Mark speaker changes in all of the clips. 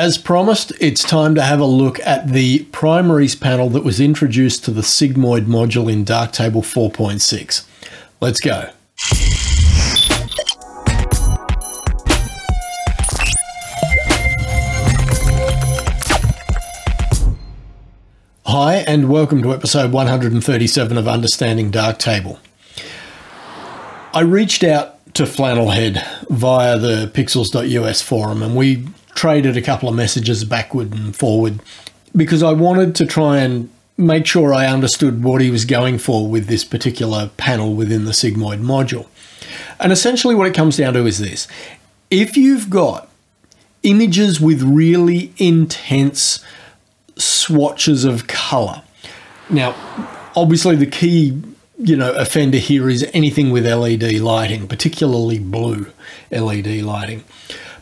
Speaker 1: As promised, it's time to have a look at the primaries panel that was introduced to the sigmoid module in Darktable 4.6. Let's go. Hi, and welcome to episode 137 of Understanding Darktable. I reached out to Flannelhead via the pixls.us forum and we traded a couple of messages backward and forward because I wanted to try and make sure I understood what he was going for with this particular panel within the sigmoid module. And essentially what it comes down to is this. If you've got images with really intense swatches of color. Now, obviously the key, you know, offender here is anything with LED lighting, particularly blue LED lighting.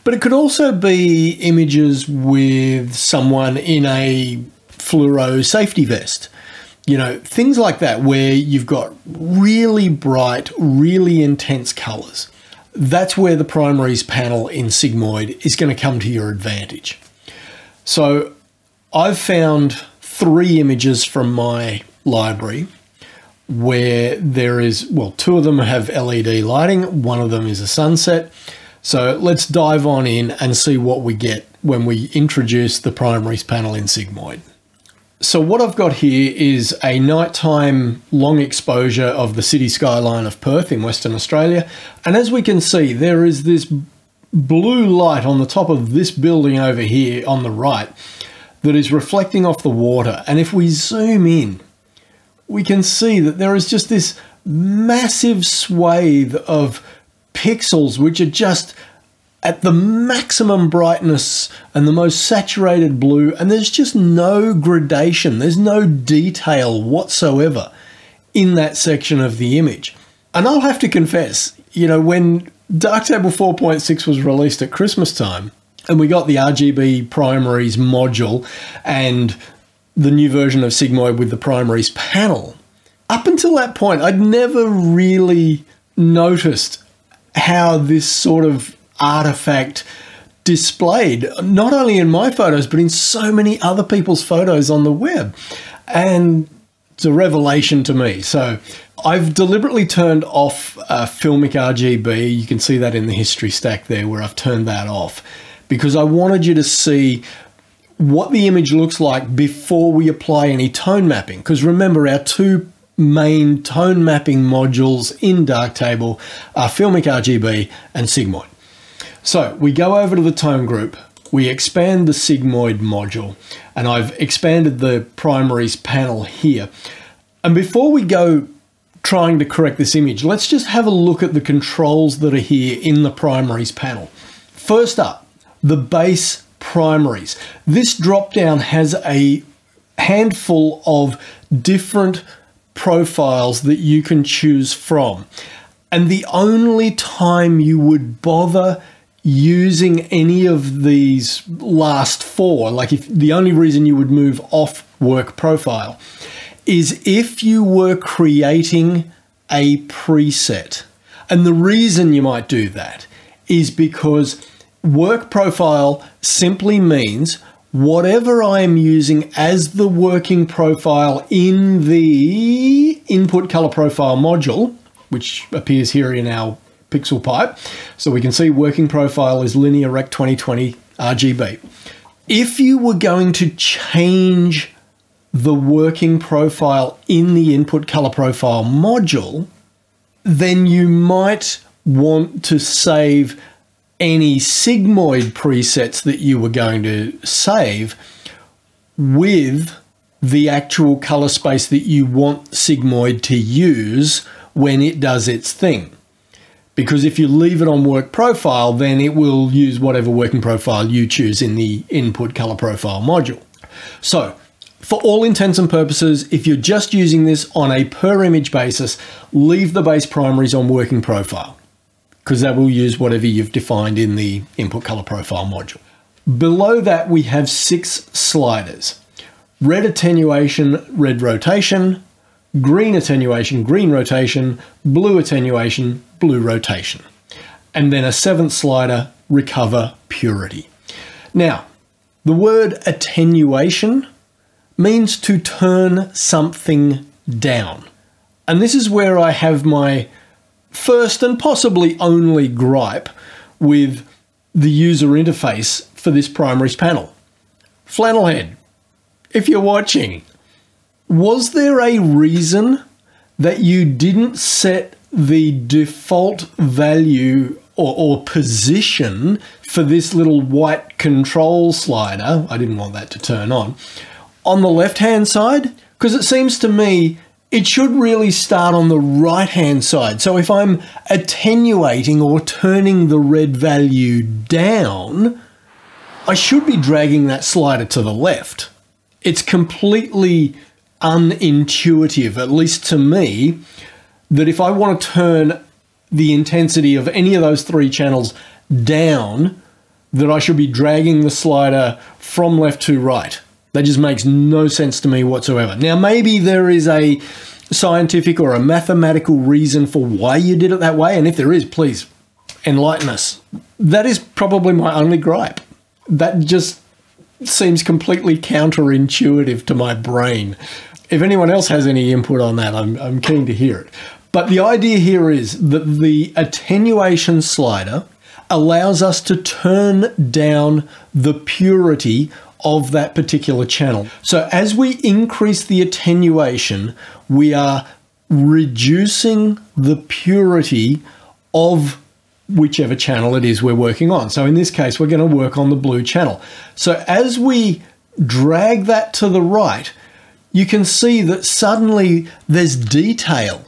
Speaker 1: But it could also be images with someone in a fluoro safety vest. You know, things like that where you've got really bright, really intense colors. That's where the primaries panel in Sigmoid is going to come to your advantage. So I've found three images from my library where there is, well, two of them have LED lighting, one of them is a sunset, so let's dive on in and see what we get when we introduce the primaries panel in Sigmoid. So what I've got here is a nighttime long exposure of the city skyline of Perth in Western Australia. And as we can see, there is this blue light on the top of this building over here on the right that is reflecting off the water. And if we zoom in, we can see that there is just this massive swathe of pixels which are just at the maximum brightness and the most saturated blue, and there's just no gradation, there's no detail whatsoever in that section of the image. And I'll have to confess, you know, when Darktable 4.6 was released at Christmas time, and we got the RGB primaries module and the new version of Sigmoid with the primaries panel, up until that point, I'd never really noticed how this sort of artifact displayed not only in my photos but in so many other people's photos on the web. And it's a revelation to me. So I've deliberately turned off uh, filmic RGB you can see that in the history stack there where I've turned that off because I wanted you to see what the image looks like before we apply any tone mapping. Because remember our two main tone mapping modules in Darktable are Filmic RGB and Sigmoid. So we go over to the tone group, we expand the Sigmoid module, and I've expanded the primaries panel here. And before we go trying to correct this image, let's just have a look at the controls that are here in the primaries panel. First up, the base primaries. This drop down has a handful of different profiles that you can choose from. And the only time you would bother using any of these last four, like if the only reason you would move off work profile, is if you were creating a preset. And the reason you might do that is because work profile simply means whatever I am using as the working profile in the input color profile module, which appears here in our pixel pipe. So we can see working profile is linear rec 2020 RGB. If you were going to change the working profile in the input color profile module, then you might want to save any sigmoid presets that you were going to save with the actual color space that you want sigmoid to use when it does its thing. Because if you leave it on work profile, then it will use whatever working profile you choose in the input color profile module. So for all intents and purposes, if you're just using this on a per image basis, leave the base primaries on working profile because that will use whatever you've defined in the input color profile module. Below that, we have six sliders. Red attenuation, red rotation, green attenuation, green rotation, blue attenuation, blue rotation. And then a seventh slider, recover purity. Now, The word attenuation means to turn something down. And this is where I have my first and possibly only gripe with the user interface for this primaries panel. Flannelhead, if you're watching, was there a reason that you didn't set the default value or, or, position for this little white control slider? I didn't want that to turn on. On the left hand side, because it seems to me it should really start on the right hand side. So if I'm attenuating or turning the red value down, I should be dragging that slider to the left. It's completely unintuitive, at least to me, that if I want to turn the intensity of any of those three channels down, that I should be dragging the slider from left to right. That just makes no sense to me whatsoever. Now, maybe there is a scientific or a mathematical reason for why you did it that way, and if there is, please enlighten us. That is probably my only gripe. That just seems completely counterintuitive to my brain. If anyone else has any input on that, I'm, I'm keen to hear it. But the idea here is that the attenuation slider allows us to turn down the purity of that particular channel. So as we increase the attenuation, we are reducing the purity of whichever channel it is we're working on. So in this case, we're going to work on the blue channel. So as we drag that to the right, you can see that suddenly there's detail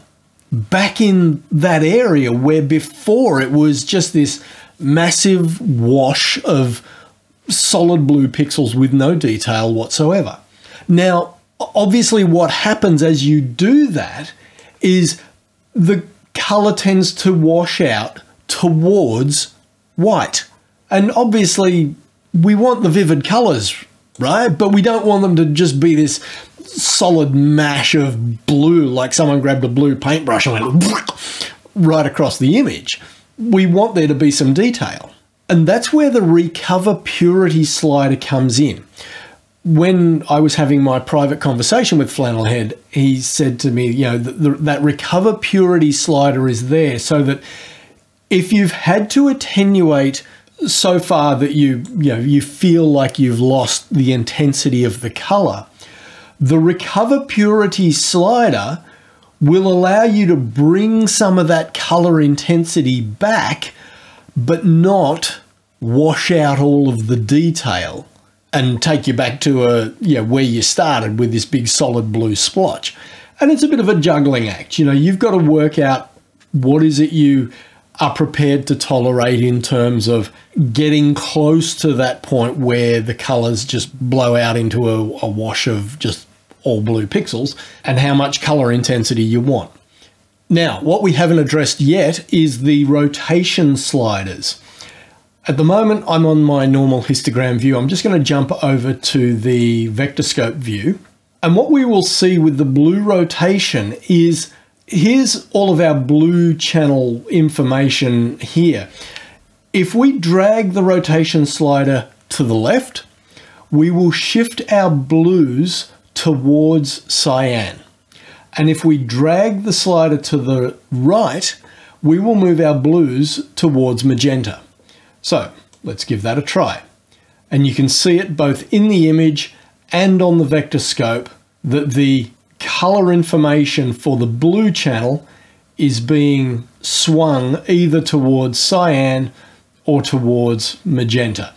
Speaker 1: back in that area where before it was just this massive wash of solid blue pixels with no detail whatsoever. Now, obviously what happens as you do that is the color tends to wash out towards white. And obviously we want the vivid colors, right? But we don't want them to just be this solid mash of blue, like someone grabbed a blue paintbrush and went right across the image. We want there to be some detail. And that's where the recover purity slider comes in. When I was having my private conversation with Flannelhead, he said to me, you know, the, the, that recover purity slider is there so that if you've had to attenuate so far that you, you know, you feel like you've lost the intensity of the color, the recover purity slider will allow you to bring some of that color intensity back but not wash out all of the detail and take you back to uh, a yeah where you started with this big solid blue splotch. And it's a bit of a juggling act. You know, you've got to work out what is it you are prepared to tolerate in terms of getting close to that point where the colors just blow out into a, a wash of just all blue pixels and how much color intensity you want. Now, what we haven't addressed yet is the rotation sliders. At the moment, I'm on my normal histogram view. I'm just going to jump over to the vector scope view. And what we will see with the blue rotation is here's all of our blue channel information here. If we drag the rotation slider to the left, we will shift our blues towards cyan. And if we drag the slider to the right, we will move our blues towards magenta. So let's give that a try. And you can see it both in the image and on the vector scope that the color information for the blue channel is being swung either towards cyan or towards magenta.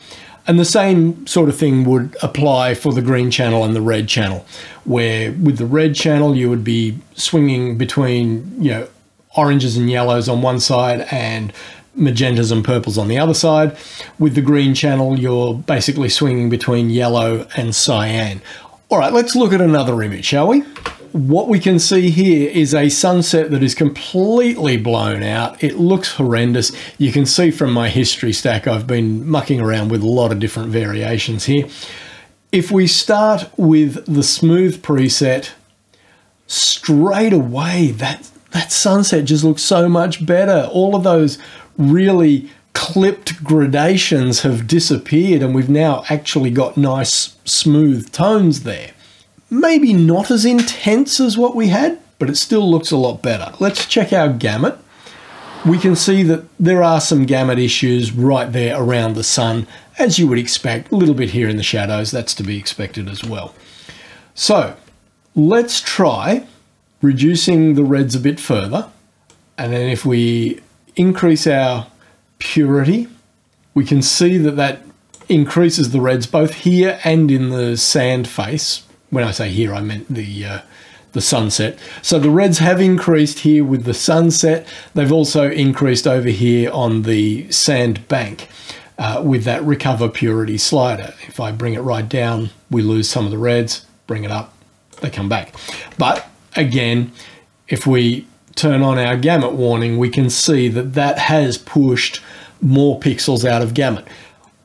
Speaker 1: And the same sort of thing would apply for the green channel and the red channel, where with the red channel you would be swinging between, you know, oranges and yellows on one side and magentas and purples on the other side. With the green channel, you're basically swinging between yellow and cyan. All right, let's look at another image, shall we? What we can see here is a sunset that is completely blown out. It looks horrendous. You can see from my history stack, I've been mucking around with a lot of different variations here. If we start with the smooth preset, straight away, that, that sunset just looks so much better. All of those really clipped gradations have disappeared and we've now actually got nice smooth tones there. Maybe not as intense as what we had, but it still looks a lot better. Let's check our gamut. We can see that there are some gamut issues right there around the sun, as you would expect, a little bit here in the shadows, that's to be expected as well. So let's try reducing the reds a bit further. And then if we increase our purity, we can see that that increases the reds both here and in the sand face. When I say here, I meant the uh, the sunset. So the reds have increased here with the sunset. They've also increased over here on the sand bank uh, with that recover purity slider. If I bring it right down, we lose some of the reds. Bring it up, they come back. But again, if we turn on our gamut warning, we can see that that has pushed more pixels out of gamut.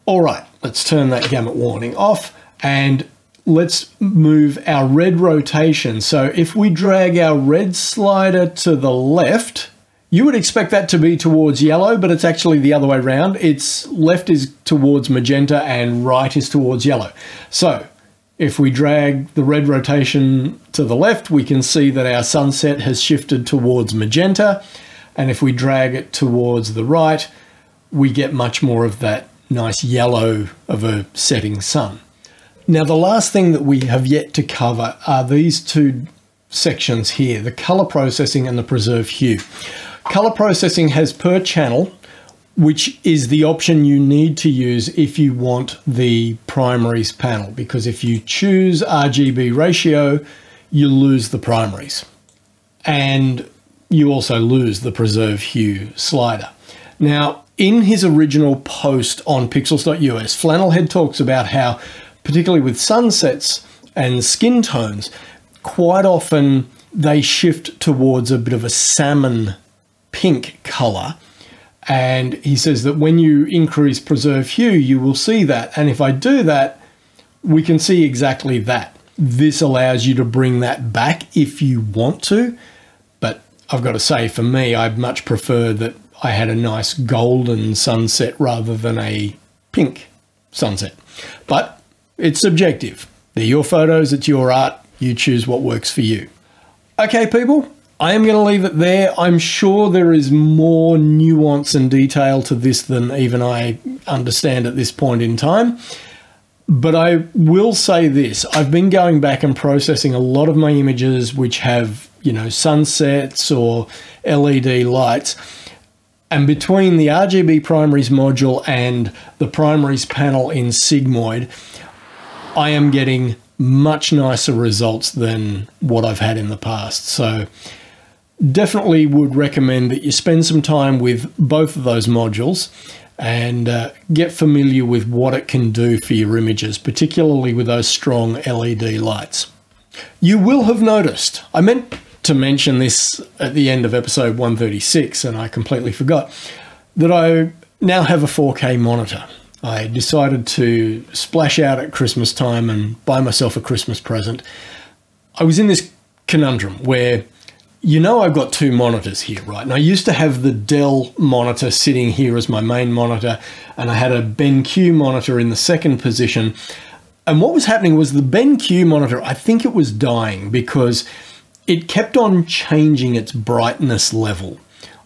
Speaker 1: All right, let's turn that gamut warning off and let's move our red rotation. So if we drag our red slider to the left, you would expect that to be towards yellow, but it's actually the other way around. It's left is towards magenta and right is towards yellow. So if we drag the red rotation to the left, we can see that our sunset has shifted towards magenta. And if we drag it towards the right, we get much more of that nice yellow of a setting sun. Now, the last thing that we have yet to cover are these two sections here, the color processing and the preserve hue. Color processing has per channel which is the option you need to use if you want the primaries panel. Because if you choose RGB ratio, you lose the primaries. And you also lose the preserve hue slider. Now, in his original post on pixls.us, Flannelhead talks about how, particularly with sunsets and skin tones, quite often they shift towards a bit of a salmon pink color and he says that when you increase preserve hue, you will see that. And if I do that, we can see exactly that. This allows you to bring that back if you want to. But I've got to say, for me, I'd much prefer that I had a nice golden sunset rather than a pink sunset. But it's subjective. They're your photos, it's your art. You choose what works for you. Okay, people, I am going to leave it there. I'm sure there is more nuance and detail to this than even I understand at this point in time. But I will say this I've been going back and processing a lot of my images which have, you know, sunsets or LED lights. And between the RGB primaries module and the primaries panel in Sigmoid, I am getting much nicer results than what I've had in the past. So definitely would recommend that you spend some time with both of those modules and uh, get familiar with what it can do for your images, particularly with those strong LED lights. You will have noticed, I meant to mention this at the end of episode 136 and I completely forgot, that I now have a 4K monitor. I decided to splash out at Christmas time and buy myself a Christmas present. I was in this conundrum where you know I've got two monitors here, right? And I used to have the Dell monitor sitting here as my main monitor, and I had a BenQ monitor in the second position. And what was happening was the BenQ monitor, I think it was dying because it kept on changing its brightness level.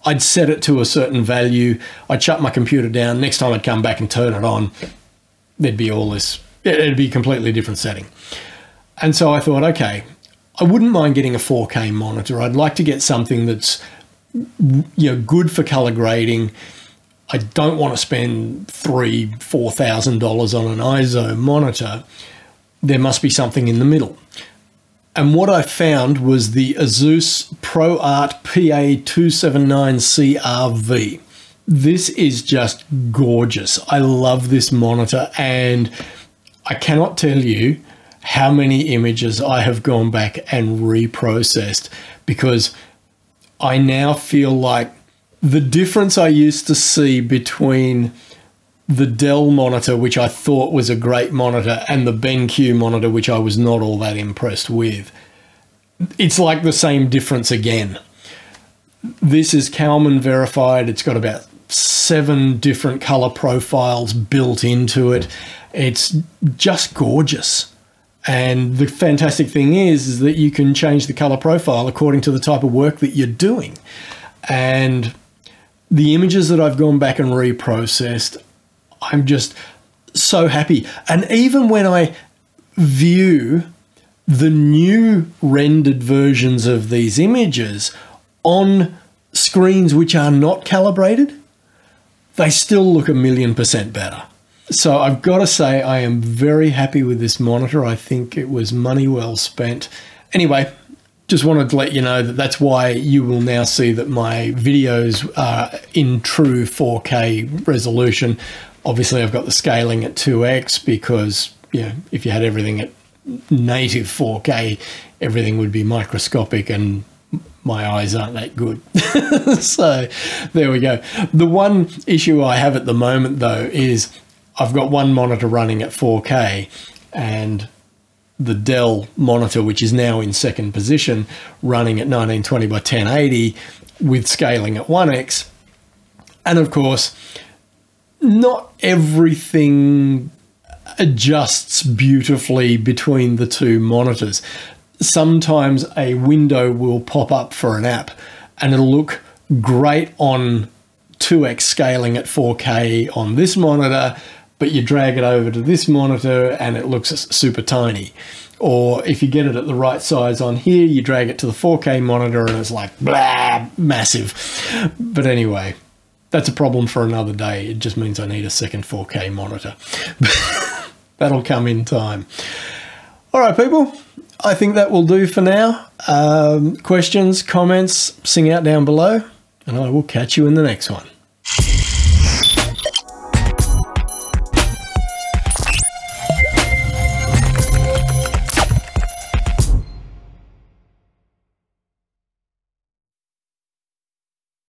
Speaker 1: I'd set it to a certain value, I'd shut my computer down, next time I'd come back and turn it on, there'd be all this, it'd be a completely different setting. And so I thought, okay, I wouldn't mind getting a 4K monitor. I'd like to get something that's you know good for color grading. I don't want to spend three, four thousand dollars on an EIZO monitor. There must be something in the middle. And what I found was the Asus ProArt PA279CRV. This is just gorgeous. I love this monitor and I cannot tell you how many images I have gone back and reprocessed because I now feel like the difference I used to see between the Dell monitor, which I thought was a great monitor, and the BenQ monitor, which I was not all that impressed with. It's like the same difference again. This is Calman verified. It's got about seven different color profiles built into it. It's just gorgeous. And the fantastic thing is, is that you can change the color profile according to the type of work that you're doing. And the images that I've gone back and reprocessed, I'm just so happy. And even when I view the new rendered versions of these images on screens which are not calibrated, they still look a million percent better. So I've got to say, I am very happy with this monitor. I think it was money well spent. Anyway, just wanted to let you know that that's why you will now see that my videos are in true 4K resolution. Obviously, I've got the scaling at 2x because, you know, if you had everything at native 4K, everything would be microscopic and my eyes aren't that good. so there we go. The one issue I have at the moment though is I've got one monitor running at 4K and the Dell monitor, which is now in second position, running at 1920 by 1080 with scaling at 1x. And of course, not everything adjusts beautifully between the two monitors. Sometimes a window will pop up for an app and it'll look great on 2x scaling at 4K on this monitor, but you drag it over to this monitor and it looks super tiny. Or if you get it at the right size on here, you drag it to the 4K monitor and it's like blah, massive. But anyway, that's a problem for another day. It just means I need a second 4K monitor. That'll come in time. All right, people. I think that will do for now. Um, questions, comments, sing out down below, and I will catch you in the next one.